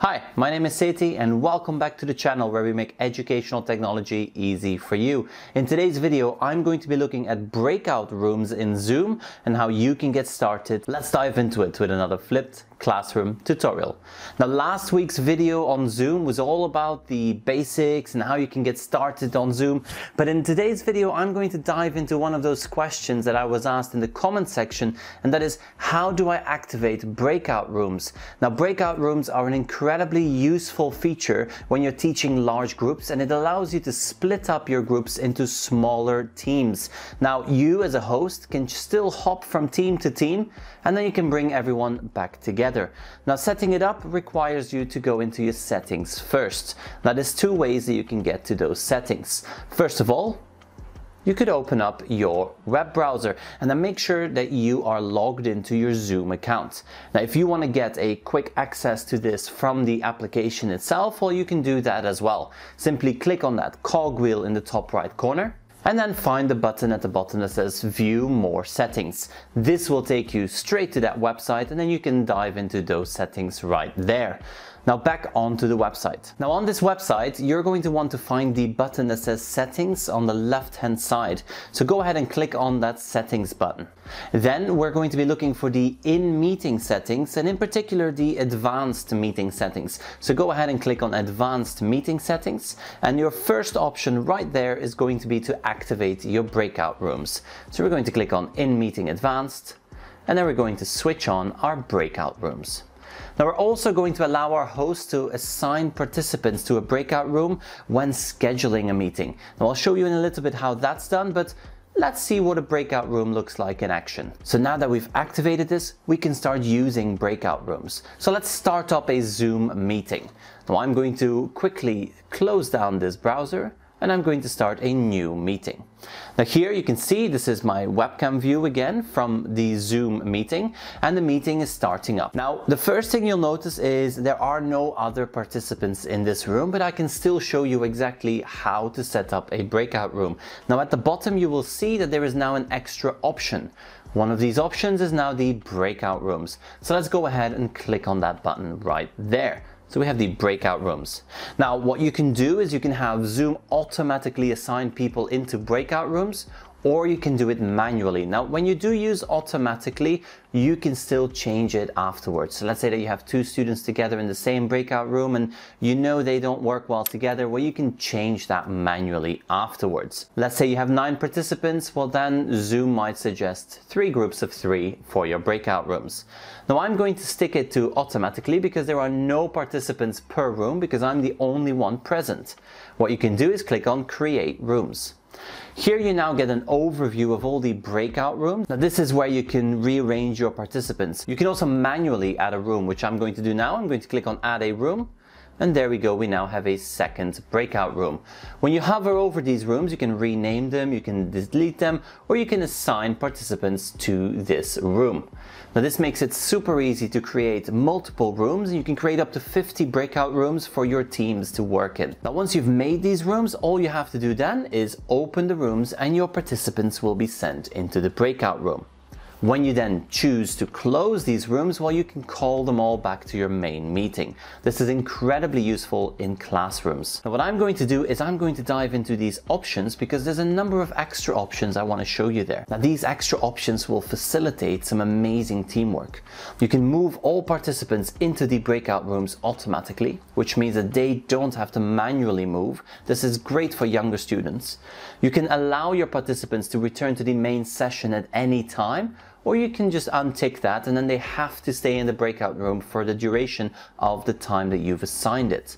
Hi, my name is Sethi and welcome back to the channel where we make educational technology easy for you. In today's video, I'm going to be looking at breakout rooms in Zoom and how you can get started. Let's dive into it with another flipped classroom tutorial. Now last week's video on Zoom was all about the basics and how you can get started on Zoom. But in today's video, I'm going to dive into one of those questions that I was asked in the comment section. And that is, how do I activate breakout rooms? Now breakout rooms are an incredibly useful feature when you're teaching large groups and it allows you to split up your groups into smaller teams. Now you as a host can still hop from team to team and then you can bring everyone back together together. Now setting it up requires you to go into your settings first. Now there's two ways that you can get to those settings. First of all, you could open up your web browser and then make sure that you are logged into your Zoom account. Now, if you want to get a quick access to this from the application itself, well, you can do that as well. Simply click on that cogwheel in the top right corner and then find the button at the bottom that says view more settings. This will take you straight to that website and then you can dive into those settings right there. Now back onto the website. Now on this website, you're going to want to find the button that says settings on the left hand side. So go ahead and click on that settings button. Then we're going to be looking for the in meeting settings and in particular the advanced meeting settings. So go ahead and click on advanced meeting settings and your first option right there is going to be to activate your breakout rooms. So we're going to click on in meeting advanced and then we're going to switch on our breakout rooms. Now we're also going to allow our host to assign participants to a breakout room when scheduling a meeting. Now I'll show you in a little bit how that's done, but Let's see what a breakout room looks like in action. So now that we've activated this, we can start using breakout rooms. So let's start up a Zoom meeting. Now I'm going to quickly close down this browser and I'm going to start a new meeting. Now here you can see this is my webcam view again from the Zoom meeting and the meeting is starting up. Now the first thing you'll notice is there are no other participants in this room but I can still show you exactly how to set up a breakout room. Now at the bottom you will see that there is now an extra option. One of these options is now the breakout rooms. So let's go ahead and click on that button right there. So we have the breakout rooms. Now what you can do is you can have Zoom automatically assign people into breakout rooms or you can do it manually. Now, when you do use automatically, you can still change it afterwards. So let's say that you have two students together in the same breakout room and you know they don't work well together, well, you can change that manually afterwards. Let's say you have nine participants, well then Zoom might suggest three groups of three for your breakout rooms. Now I'm going to stick it to automatically because there are no participants per room because I'm the only one present. What you can do is click on create rooms. Here you now get an overview of all the breakout rooms. Now this is where you can rearrange your participants. You can also manually add a room, which I'm going to do now. I'm going to click on add a room and there we go, we now have a second breakout room. When you hover over these rooms, you can rename them, you can delete them, or you can assign participants to this room. Now this makes it super easy to create multiple rooms and you can create up to 50 breakout rooms for your teams to work in. Now once you've made these rooms, all you have to do then is open the rooms and your participants will be sent into the breakout room. When you then choose to close these rooms, well, you can call them all back to your main meeting. This is incredibly useful in classrooms. Now, what I'm going to do is I'm going to dive into these options because there's a number of extra options I want to show you there. Now, these extra options will facilitate some amazing teamwork. You can move all participants into the breakout rooms automatically, which means that they don't have to manually move. This is great for younger students. You can allow your participants to return to the main session at any time or you can just untick that and then they have to stay in the breakout room for the duration of the time that you've assigned it.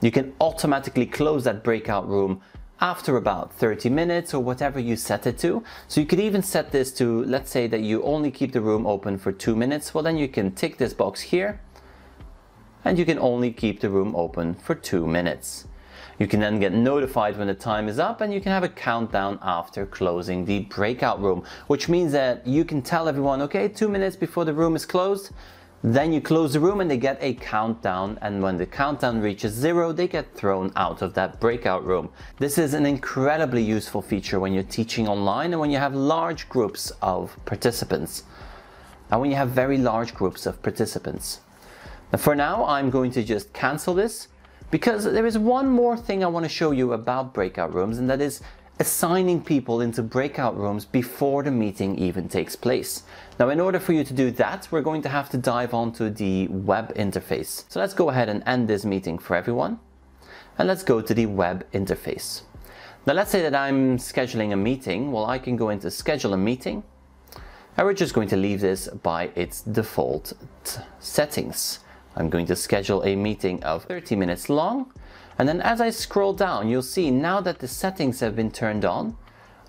You can automatically close that breakout room after about 30 minutes or whatever you set it to. So you could even set this to, let's say that you only keep the room open for two minutes. Well, then you can tick this box here and you can only keep the room open for two minutes. You can then get notified when the time is up and you can have a countdown after closing the breakout room, which means that you can tell everyone, okay, two minutes before the room is closed, then you close the room and they get a countdown and when the countdown reaches zero, they get thrown out of that breakout room. This is an incredibly useful feature when you're teaching online and when you have large groups of participants. And when you have very large groups of participants. Now for now, I'm going to just cancel this because there is one more thing I want to show you about breakout rooms and that is assigning people into breakout rooms before the meeting even takes place. Now in order for you to do that, we're going to have to dive onto the web interface. So let's go ahead and end this meeting for everyone and let's go to the web interface. Now let's say that I'm scheduling a meeting. Well, I can go into schedule a meeting and we're just going to leave this by its default settings. I'm going to schedule a meeting of 30 minutes long. And then as I scroll down, you'll see now that the settings have been turned on,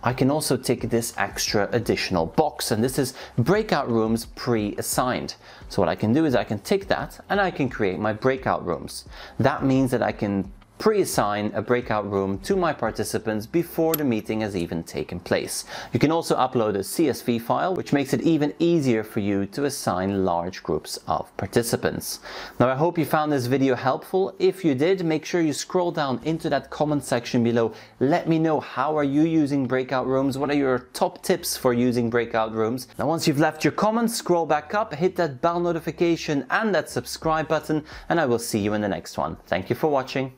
I can also tick this extra additional box and this is breakout rooms pre-assigned. So what I can do is I can tick that and I can create my breakout rooms. That means that I can pre-assign a breakout room to my participants before the meeting has even taken place. You can also upload a CSV file, which makes it even easier for you to assign large groups of participants. Now, I hope you found this video helpful. If you did, make sure you scroll down into that comment section below. Let me know how are you using breakout rooms? What are your top tips for using breakout rooms? Now, once you've left your comments, scroll back up, hit that bell notification and that subscribe button, and I will see you in the next one. Thank you for watching.